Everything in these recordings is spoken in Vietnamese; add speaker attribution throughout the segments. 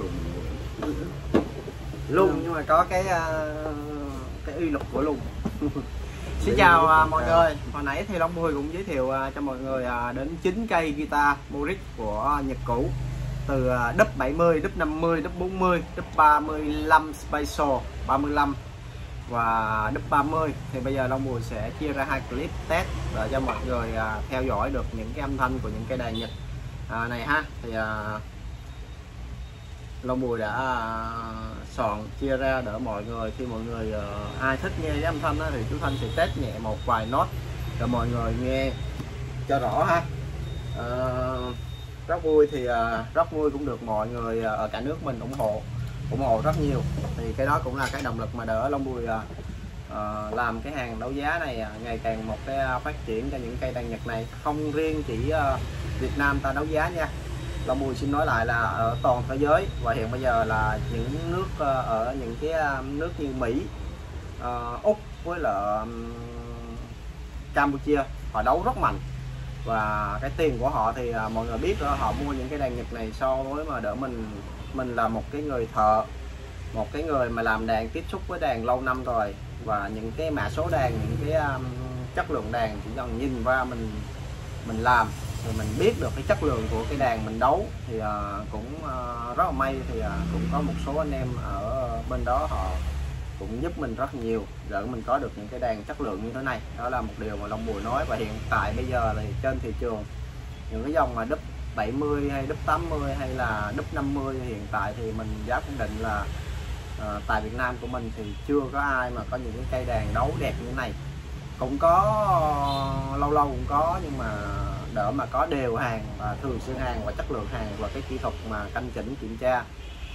Speaker 1: lùn
Speaker 2: lùn nhưng mà có cái ờ, cái uy lực của lùn Xin chào à, mọi người, hồi nãy thì Long Bùi cũng giới thiệu à, cho mọi người à, đến 9 cây guitar Morris của Nhật cũ. Từ đúp 70, đúp 50, đúp 40, đúp 35 Special 35 và đúp 30 thì bây giờ Long Bùi sẽ chia ra hai clip test để cho mọi người theo dõi được những cái âm thanh của những cây đàn Nhật này ha. Thì à, Long Bùi đã à, soạn chia ra để mọi người. Khi mọi người uh, ai thích nghe cái âm thanh đó, thì chú Thanh sẽ test nhẹ một vài nốt để mọi người nghe cho rõ ha. Ờ, uh, rất vui thì à, uh, rất vui cũng được mọi người uh, ở cả nước mình ủng hộ ủng hộ rất nhiều. Thì cái đó cũng là cái động lực mà đỡ Long Bùi uh, làm cái hàng đấu giá này uh, ngày càng một cái uh, phát triển cho những cây đàn Nhật này. Không riêng chỉ uh, Việt Nam ta đấu giá nha. Long Mui xin nói lại là ở toàn thế giới và hiện bây giờ là những nước ờ, ở những cái ờ, nước như Mỹ, ờ, Úc với là Campuchia họ đấu rất mạnh. Và cái tiền của họ thì mọi người biết đó, họ mua những cái đàn Nhật này so với mà đỡ mình. Mình là một cái người thợ một cái người mà làm đàn tiếp xúc với đàn lâu năm rồi. Và những cái mã số đàn những cái um, chất lượng đàn chỉ cần nhìn qua mình mình làm thì mình biết được cái chất lượng của cái đàn mình đấu thì uh, cũng uh, rất là may thì uh, cũng có một số anh em ở bên đó họ cũng giúp mình rất nhiều để mình có được những cái đàn chất lượng như thế này. Đó là một điều mà Long Bùi nói và hiện tại bây giờ thì trên thị trường những cái dòng mà đúp 70 hay đúp 80 hay là đúp 50 hiện tại thì mình dám khẳng định là uh, tại Việt Nam của mình thì chưa có ai mà có những cái cây đàn đấu đẹp như thế này. Cũng có lâu lâu cũng có nhưng mà đỡ mà có đều hàng và thường xuyên hàng và chất lượng hàng và cái kỹ thuật mà canh chỉnh kiểm tra.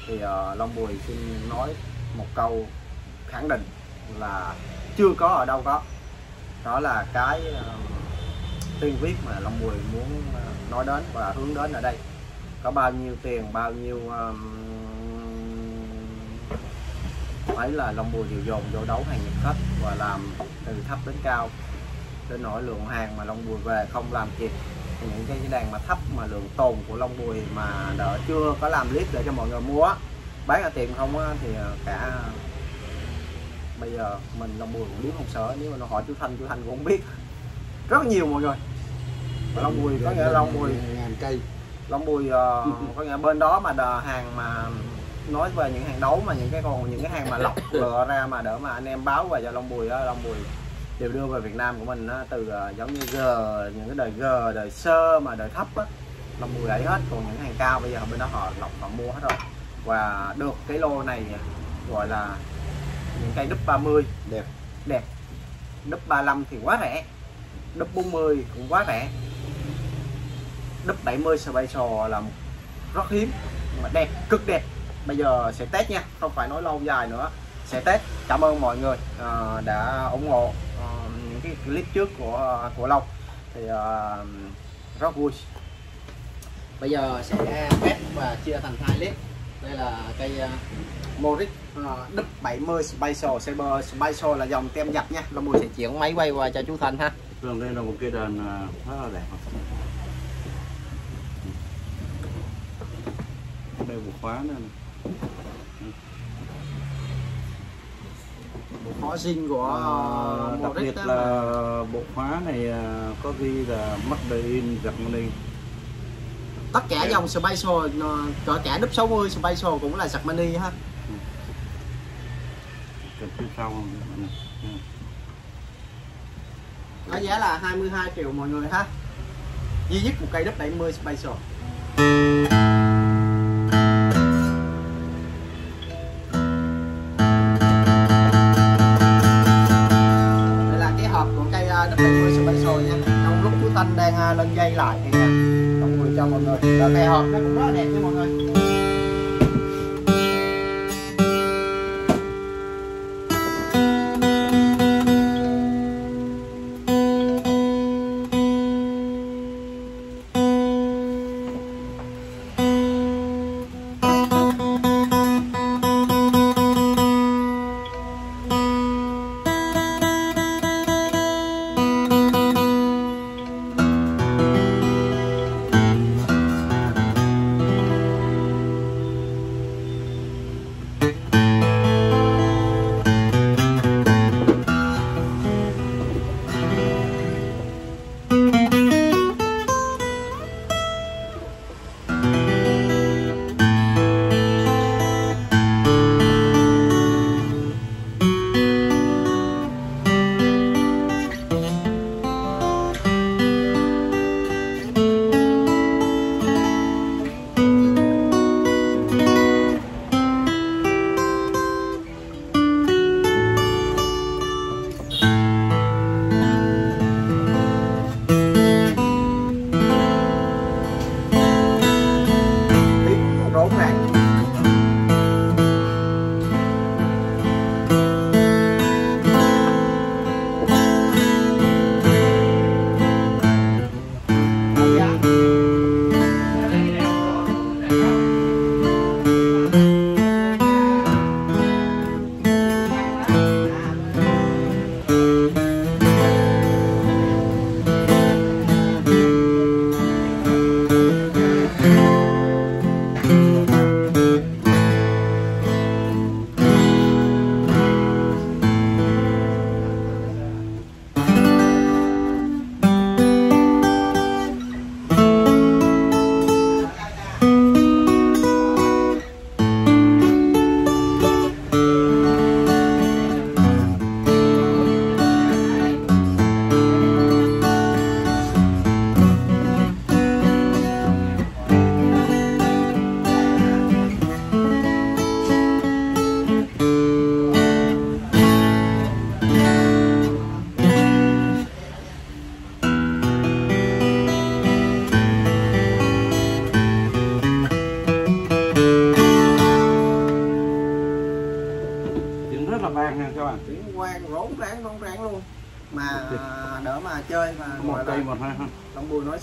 Speaker 2: Thì uh, Long Bùi xin nói một câu khẳng định là chưa có ở đâu có. Đó là cái uh, tiên viết mà Long Bùi muốn uh, nói đến và hướng đến ở đây. Có bao nhiêu tiền bao nhiêu um, ấy là Long Bùi đều dồn vô đấu hàng nhập khách và làm từ thấp đến cao đến nỗi lượng hàng mà Long Bùi về không làm kịp. Thì những cái đàn mà thấp mà lượng tồn của Long Bùi mà đỡ chưa có làm clip để cho mọi người mua bán ra tiền không á, thì cả bây giờ mình Long Bùi cũng biết không sợ nếu mà nó hỏi chú Thanh chú Thanh cũng không biết. Rất nhiều mọi người. Và Long Bùi có nghĩa Long Bùi
Speaker 1: ngàn cây.
Speaker 2: Long Bùi uh, có nghĩa bên đó mà đờ hàng mà nói về những hàng đấu mà những cái còn những cái hàng mà lọc lựa ra mà đỡ mà anh em báo về cho Long Bùi đó Long Bùi đều đưa về Việt Nam của mình á, từ uh, giống như G những cái đời G đời sơ mà đời thấp á Long Bùi ấy hết. Còn những hàng cao bây giờ bên đó họ lọc họ mua hết rồi. Và được cái lô này gọi là những cây đúp 30
Speaker 1: đẹp.
Speaker 2: Đẹp. Đúp 35 thì quá rẻ. Đúp 40 cũng quá rẻ. Đúp 70 special là rất hiếm mà đẹp cực đẹp. Bây giờ sẽ test nha không phải nói lâu dài nữa. Sẽ test. Cảm ơn mọi người ờ, đã ủng hộ. ờ, cái clip trước của của Long. Thì ờ, rất vui. Bây giờ sẽ test và chia thành hai clip. Đây là cây uh, Morris uh, đúp 70 Special Saber. Special là dòng tem nhập nha. Long Bùi sẽ chuyển máy quay qua cho chú Thanh ha.
Speaker 1: Thường đây là một cây đàn à, rất là đẹp. Đây bộ khóa nữa này.
Speaker 2: Bộ khóa zin của
Speaker 1: Ờ,
Speaker 2: uh,
Speaker 1: đặc biệt là
Speaker 2: mà.
Speaker 1: bộ khóa này à, có ghi là made in Germany
Speaker 2: tất cả dòng Special nó- cỡ cả đúp 60 Special cũng là Germany ha
Speaker 1: Cần phía sau này. Ừ.
Speaker 2: nó giá là 22 triệu mọi người ha duy nhất một cây đúp 70 Special của cây uh, đúp 70 Special nha trong lúc chú Thanh đang à, lên dây lại thì nha mọi người cho mọi người và cây hộp nó cũng rất là đẹp nha mọi người.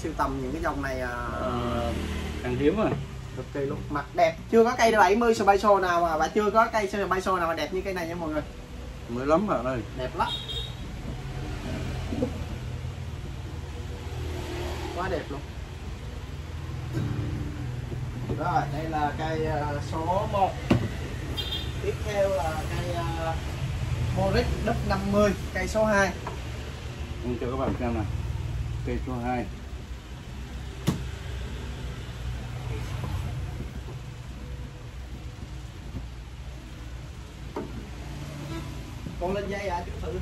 Speaker 2: Siêu tầm những cái dòng này à,
Speaker 1: Ờ, hàng hiếm rồi.
Speaker 2: cực kỳ luôn. Mặt đẹp. Chưa có cây 70 Spiso nào mà và chưa có cây Spiso nào mà đẹp như cây này nha mọi người.
Speaker 1: Mới lắm bạn ơi.
Speaker 2: Đẹp lắm. Quá đẹp luôn. Rồi đây là cây à, số 1 tiếp theo là cây uh, Moric Đúc 50 cây số 2
Speaker 1: Em cho các bạn xem này cây số 2
Speaker 2: con lên dây à chú thử.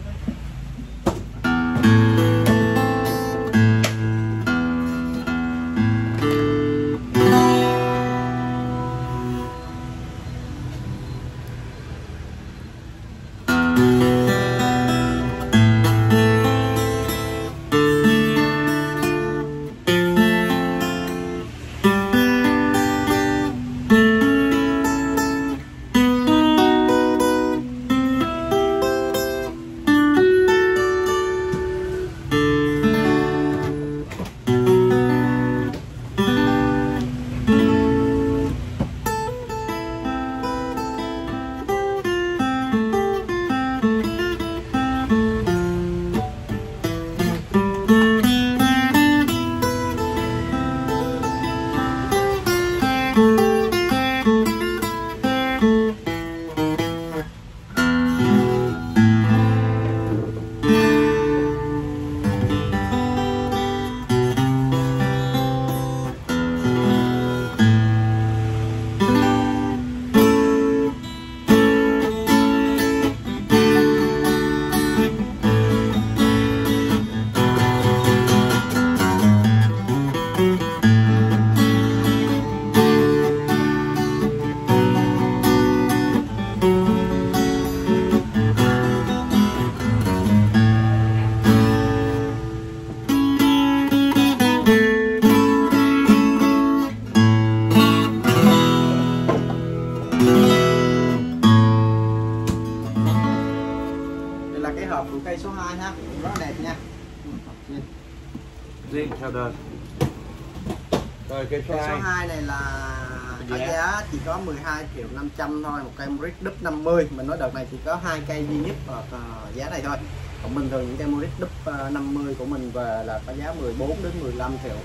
Speaker 2: 12 triệu 500 thôi một cây Moric đúp 50 mình nói đợt này chỉ có hai cây duy nhất ở ờ, giá này thôi. Còn bình thường những cây Moric đúp ờ, 50 của mình về là có giá 14 đến 15 triệu.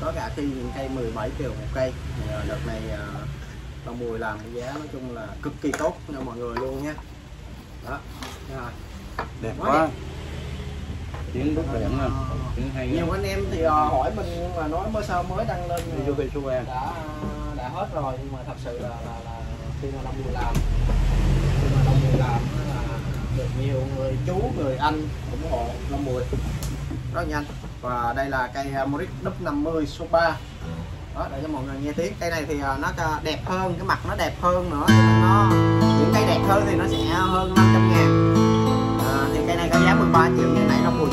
Speaker 2: Có cả khi những cây 17 triệu một cây. Thì, ờ, đợt này ờ, Long Bùi làm cái giá nói chung là cực kỳ tốt cho mọi người luôn nha. Đó. Rồi.
Speaker 1: Đẹp
Speaker 2: Quá
Speaker 1: quá. Tiếng rất đẹp nè tiếng hay
Speaker 2: nhiều
Speaker 1: nha.
Speaker 2: anh em thì hỏi mình mà nói mới sao mới đăng lên.
Speaker 1: Đi vô cây 3
Speaker 2: đã đã hết rồi nhưng mà thật sự là là, là khi mà đông người làm khi mà đông người làm là được nhiều người chú người anh ủng hộ Long mùi rất nhanh. Và đây là cây uh, Moric Đúc 50 số 3 đó để cho mọi người nghe tiếng. Cây này thì à, nó đẹp hơn cái mặt nó đẹp hơn nữa. Nó những cây đẹp hơn thì nó sẽ hơn 500 ngàn. À, thì cây này có giá 13 triệu như nãy Long mùi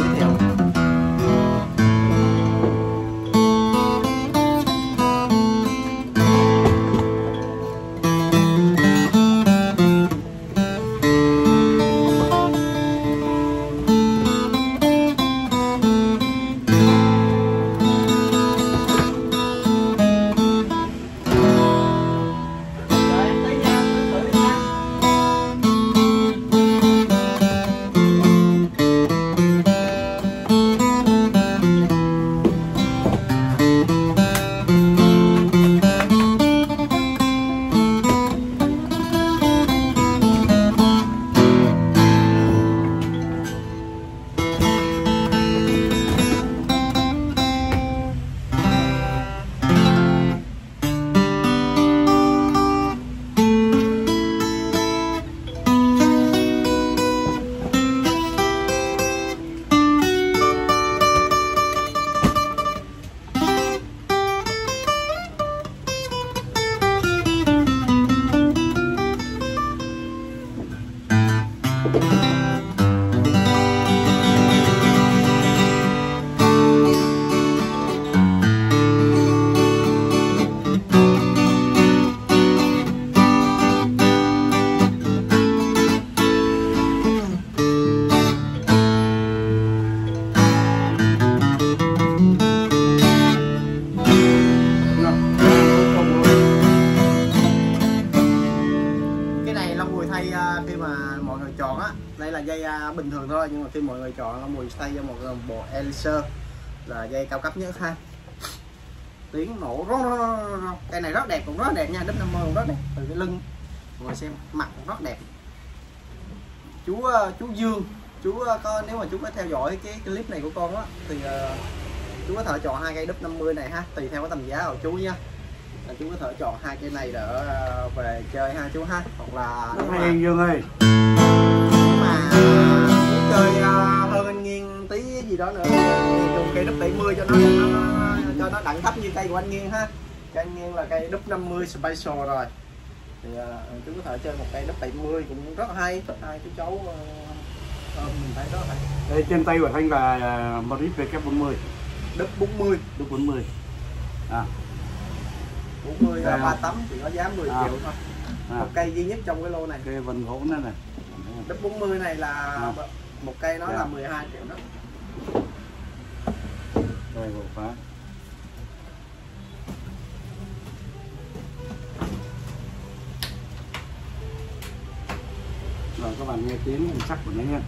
Speaker 2: nhưng chọn là mùi thay cho một bộ Elixir là dây cao cấp nhất ha. Tiếng nổ rón cây này rất đẹp cũng rất đẹp nha đúp 50 cũng rất đẹp từ cái lưng. Mọi người xem mặt cũng rất đẹp. Chú ờ, chú Dương chú ờ, có nếu mà chú có theo dõi cái clip này của con á thì uh, chú có thể chọn hai cây đúp 50 này ha tùy theo cái tầm giá của chú nha. Là chú có thể chọn hai cây này để về chơi ha chú ha. Hoặc là
Speaker 1: hay Dương ơi.
Speaker 2: nếu mà chơi uh, hơn anh nghiêng tí gì đó nữa. Thì dùng cây đúp 70 cho nó, nó, nó cho nó đẳng thấp như cây của anh nghiêng ha. Cây anh nghiêng là cây đúp 50 special rồi. Thì uh, chú có thể chơi một cây đúp 70 cũng rất hay. Hai chú cháu uh, uh, mình thấy rất hay.
Speaker 1: Đây trên tay của Thanh là à, Marit VK40
Speaker 2: đúp 40
Speaker 1: đúc 40 à.
Speaker 2: 40 là
Speaker 1: Đây không?
Speaker 2: 38 chỉ có giá 10
Speaker 1: À.
Speaker 2: triệu thôi.
Speaker 1: À.
Speaker 2: Một cây duy nhất trong cái lô này.
Speaker 1: Cái vân gỗ này này
Speaker 2: đúp 40 này là
Speaker 1: À.
Speaker 2: một cây nó
Speaker 1: Dạ.
Speaker 2: là 12 triệu đó.
Speaker 1: Đây bộ phá rồi các bạn nghe tiếng sắc của nó nha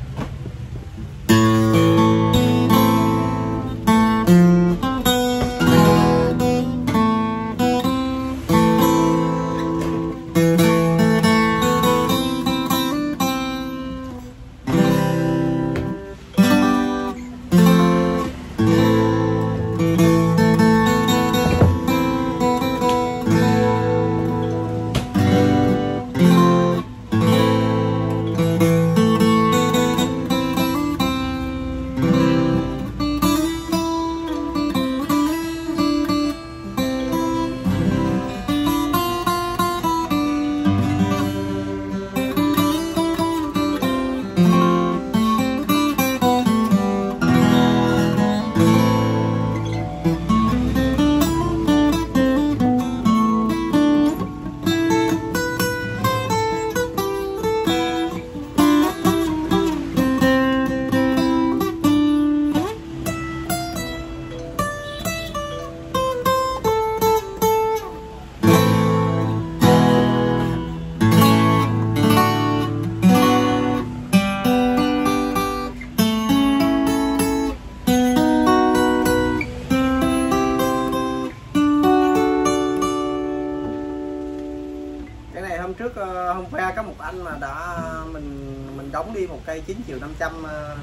Speaker 2: cái này hôm trước ờ, hôm qua có một anh mà đã mình mình đóng đi một cây 9 triệu 500 ờ,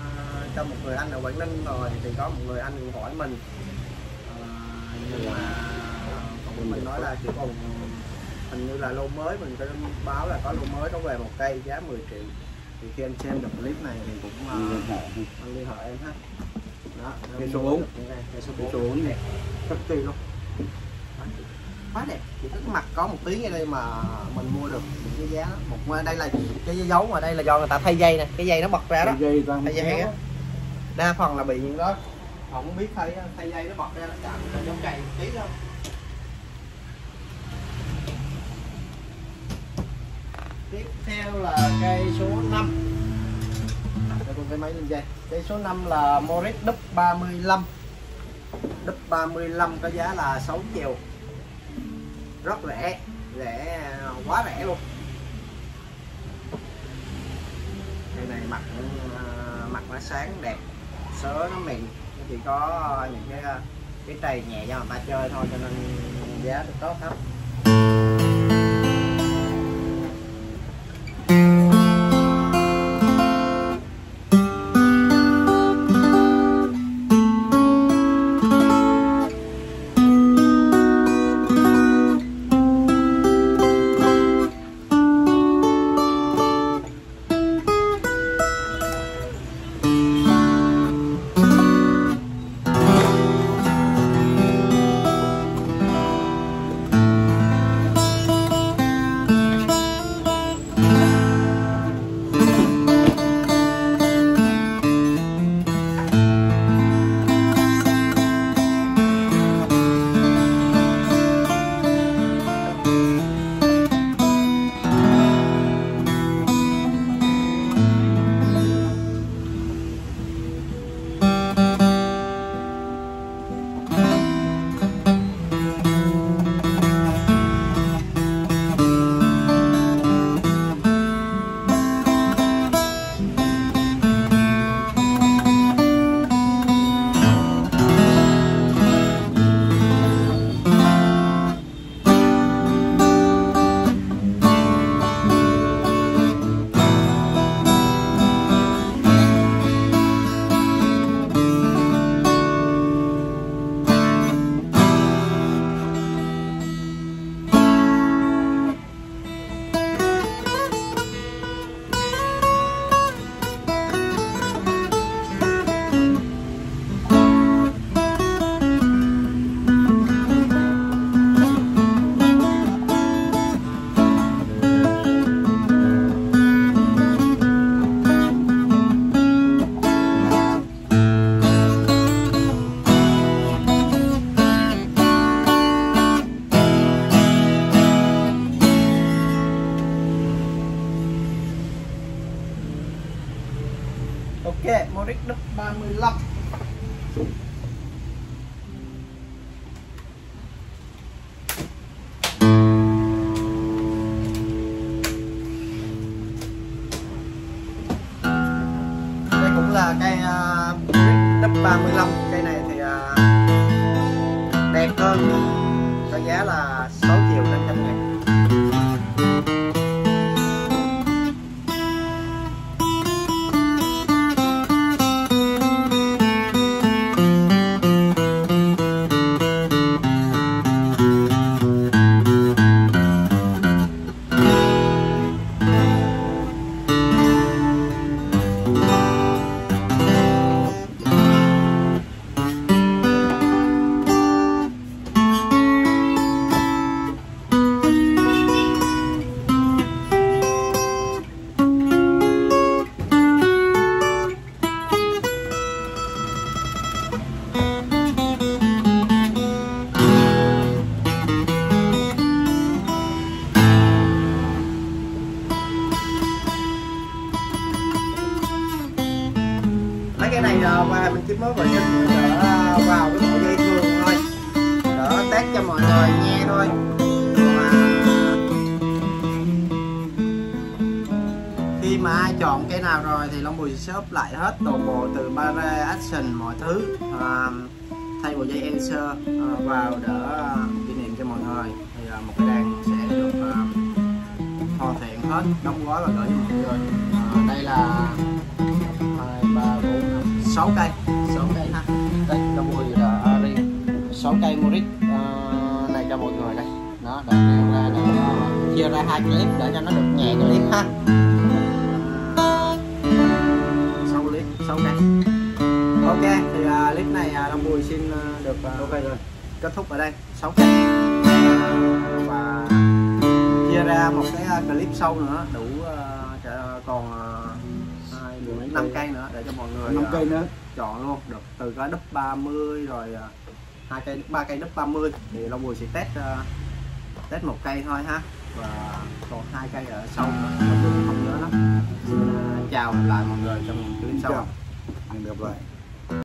Speaker 2: cho một người anh ở Quảng Ninh rồi thì có một người anh hỏi mình Ờ, nhưng mà mình nói là chỉ còn hình như là lô mới mình có báo là có lô mới nó về một cây giá 10 triệu thì khi anh xem được clip này thì cũng
Speaker 1: hệ.
Speaker 2: anh liên hệ em ha đó
Speaker 1: Cây số bốn.
Speaker 2: cây số
Speaker 1: Cây số
Speaker 2: 4
Speaker 1: bốn này.
Speaker 2: cực kỳ luôn quá đẹp. Chỉ có cái mặt có một tí ngay đây mà mình mua được cái giá. Đó. một đây là cái dấu mà đây là do người ta thay dây nè. Cái dây nó bật ra đó.
Speaker 1: Cái dây
Speaker 2: thay dây đa phần là bị những đó. Không biết thay thay dây nó bật ra nó chạm nó giống cày tí đâu tiếp theo là cây số 5 để tôi cái máy lên dây. Cây số 5 là Morris Đúp 35 Đúp 35 có giá là 6 triệu rất rẻ rẻ à, quá rẻ luôn. Cây này mặt à, mặt nó sáng đẹp, sớ nó mịn. Chỉ có những cái à, cái trầy nhẹ cho người ta chơi thôi, cho nên giá tốt lắm. ok mô đích đất 35 cái này uh, và mình chỉ mới vào sinh đỡ uh, vào cái bộ dây thường thôi. Đỡ test cho mọi người nghe thôi. Mà khi mà ai chọn cái nào rồi thì Long Bùi sẽ shop lại hết toàn bộ từ bare action mọi thứ uh, thay bộ dây Enser uh, ờ, vào đỡ uh, kỷ niệm cho mọi người. Thì uh, một cái đàn sẽ được uh, hoàn thiện hết đóng gói và gửi cho mọi người. Uh, đây là 6 cây. 6 cây ha. Đây cho mọi người là Ari 6 cây Moric uh, à, này cho mọi người đây. Nó để ra để uh, chia ra hai clip để cho nó được nhẹ clip ha. 6 clip 6 cây. Ok thì uh, clip này uh, Long Bùi xin uh, được uh, ok rồi. kết thúc ở đây. 6 cây. Uh, và chia ra một cái clip sau nữa đủ mọi người
Speaker 1: năm cây nữa.
Speaker 2: Chọn luôn được. Từ cái đúp 30 rồi uh, hai cây ba cây đúp 30 thì Long Bùi sẽ test uh, test một cây thôi ha. Và còn hai cây ở sau Long Bùi không nhớ lắm. Xin uh, chào lại mọi người trong clip sau.
Speaker 1: Gặp lại